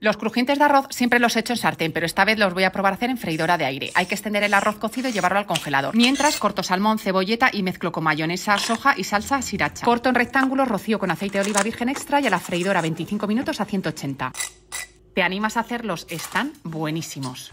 Los crujientes de arroz siempre los he hecho en sartén, pero esta vez los voy a probar a hacer en freidora de aire. Hay que extender el arroz cocido y llevarlo al congelador. Mientras corto salmón, cebolleta y mezclo con mayonesa, soja y salsa sriracha. Corto en rectángulos, rocío con aceite de oliva virgen extra y a la freidora 25 minutos a 180. ¿Te animas a hacerlos? Están buenísimos.